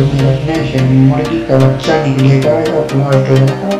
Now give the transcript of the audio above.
में रखने से मुर्गी का बच्चा निकलेगा या ब्लास्ट हो जाएगा